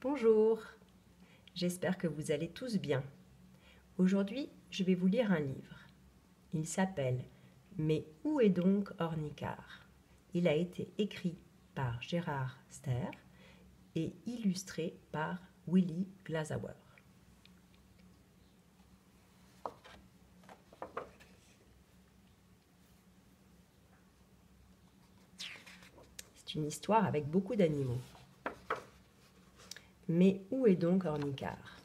Bonjour, j'espère que vous allez tous bien. Aujourd'hui, je vais vous lire un livre. Il s'appelle Mais où est donc Ornicar? Il a été écrit par Gérard Ster et illustré par Willy Glazauer. C'est une histoire avec beaucoup d'animaux. Mais où est donc Ornicar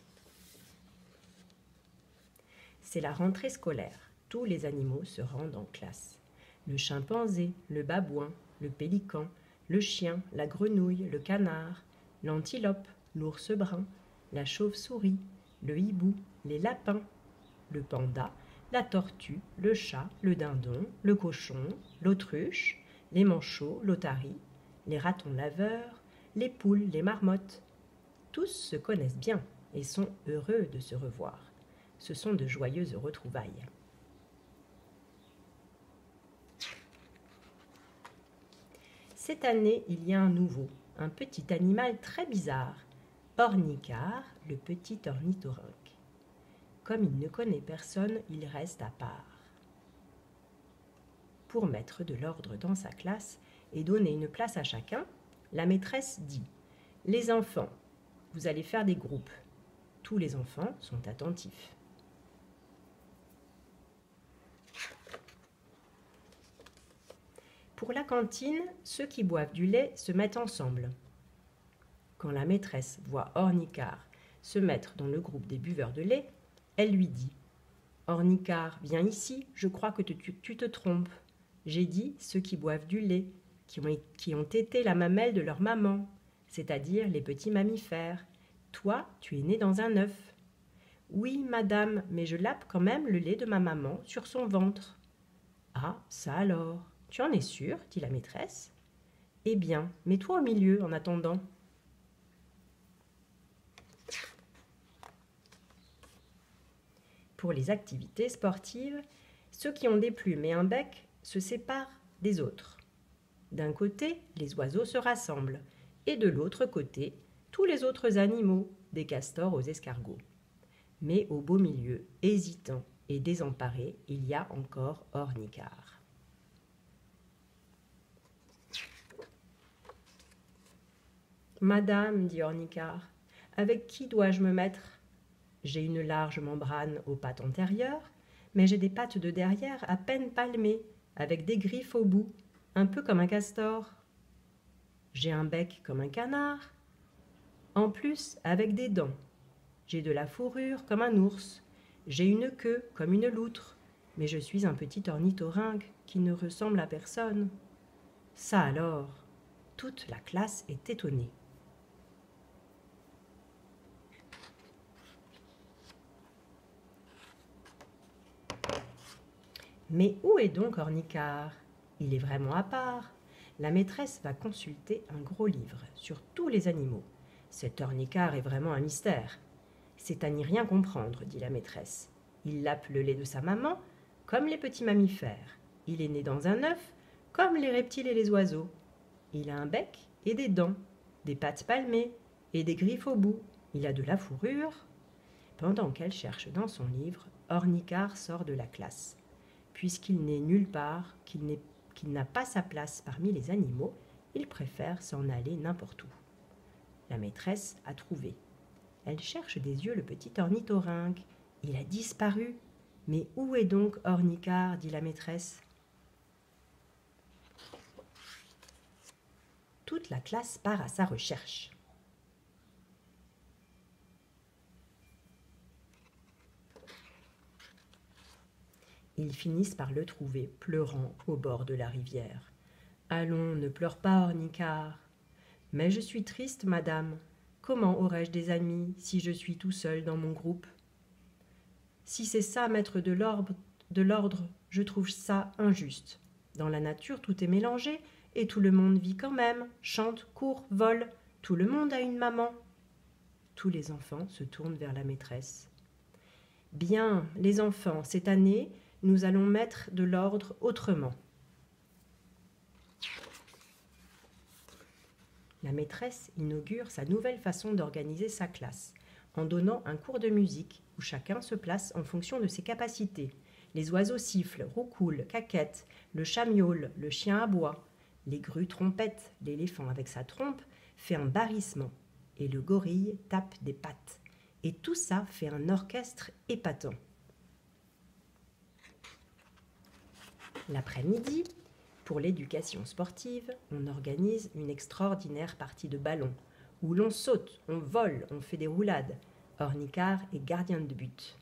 C'est la rentrée scolaire. Tous les animaux se rendent en classe. Le chimpanzé, le babouin, le pélican, le chien, la grenouille, le canard, l'antilope, l'ours brun, la chauve-souris, le hibou, les lapins, le panda, la tortue, le chat, le dindon, le cochon, l'autruche, les manchots, l'otarie, les ratons laveurs, les poules, les marmottes, tous se connaissent bien et sont heureux de se revoir. Ce sont de joyeuses retrouvailles. Cette année, il y a un nouveau, un petit animal très bizarre, Ornicar, le petit ornithorynque. Comme il ne connaît personne, il reste à part. Pour mettre de l'ordre dans sa classe et donner une place à chacun, la maîtresse dit Les enfants, vous allez faire des groupes. Tous les enfants sont attentifs. Pour la cantine, ceux qui boivent du lait se mettent ensemble. Quand la maîtresse voit Ornicar se mettre dans le groupe des buveurs de lait, elle lui dit Ornicar, viens ici, je crois que tu, te trompes. J'ai dit ceux qui boivent du lait, qui ont été la mamelle de leur maman c'est-à-dire les petits mammifères. Toi, tu es né dans un œuf. Oui, madame, mais je lappe quand même le lait de ma maman sur son ventre. Ah, ça alors? Tu en es sûre? dit la maîtresse. Eh bien, mets-toi au milieu en attendant. Pour les activités sportives, ceux qui ont des plumes et un bec se séparent des autres. D'un côté, les oiseaux se rassemblent, et de l'autre côté, tous les autres animaux, des castors aux escargots. Mais au beau milieu, hésitant et désemparé, il y a encore Ornicar. Madame, dit Ornicar, avec qui dois-je me mettre? J'ai une large membrane aux pattes antérieures, mais j'ai des pattes de derrière à peine palmées, avec des griffes au bout, un peu comme un castor. J'ai un bec comme un canard, en plus avec des dents. J'ai de la fourrure comme un ours. J'ai une queue comme une loutre, mais je suis un petit ornithorynque qui ne ressemble à personne. Ça alors, toute la classe est étonnée. Mais où est donc Ornicar? Il est vraiment à part la maîtresse va consulter un gros livre sur tous les animaux. Cet ornicar est vraiment un mystère. C'est à n'y rien comprendre, dit la maîtresse. Il lappe le lait de sa maman, comme les petits mammifères. Il est né dans un œuf, comme les reptiles et les oiseaux. Il a un bec et des dents, des pattes palmées et des griffes au bout. Il a de la fourrure. Pendant qu'elle cherche dans son livre, Ornicar sort de la classe. Puisqu'il n'est nulle part, qu'il n'est qu'il n'a pas sa place parmi les animaux, il préfère s'en aller n'importe où. La maîtresse a trouvé. Elle cherche des yeux le petit ornithorynque. Il a disparu. Mais où est donc Ornicar? dit la maîtresse. Toute la classe part à sa recherche. Ils finissent par le trouver pleurant au bord de la rivière. Allons, ne pleure pas, Ornicar. Mais je suis triste, madame. Comment aurais-je des amis si je suis tout seul dans mon groupe? Si c'est ça, l'ordre, de l'ordre, je trouve ça injuste. Dans la nature, tout est mélangé, et tout le monde vit quand même, chante, court, vole. Tout le monde a une maman. Tous les enfants se tournent vers la maîtresse. Bien, les enfants, cette année, nous allons mettre de l'ordre autrement. la maîtresse inaugure sa nouvelle façon d'organiser sa classe, en donnant un cours de musique où chacun se place en fonction de ses capacités. Les oiseaux sifflent, roucoulent, caquettent, le chat miaule, le chien aboie, les grues trompettent, l'éléphant avec sa trompe fait un barrissement, et le gorille tape des pattes. Et tout ça fait un orchestre épatant. L'après-midi, pour l'éducation sportive, on organise une extraordinaire partie de ballon, où l'on saute, on vole, on fait des roulades. Ornicard est gardien de but.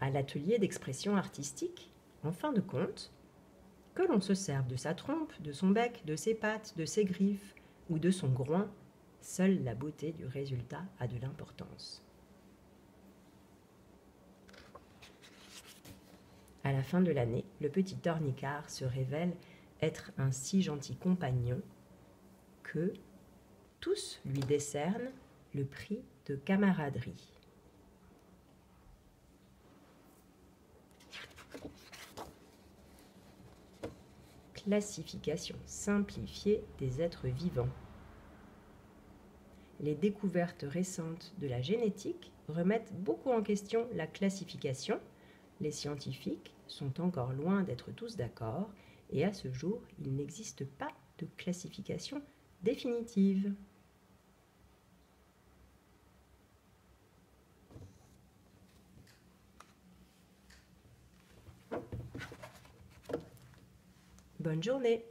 À l'atelier d'expression artistique, en fin de compte, que l'on se serve de sa trompe, de son bec, de ses pattes, de ses griffes ou de son groin, seule la beauté du résultat a de l'importance. À la fin de l'année, le petit ornicard se révèle être un si gentil compagnon que tous lui décernent le prix de camaraderie. Classification simplifiée des êtres vivants. Les découvertes récentes de la génétique remettent beaucoup en question la classification. Les scientifiques sont encore loin d'être tous d'accord et à ce jour, il n'existe pas de classification définitive. Bonne journée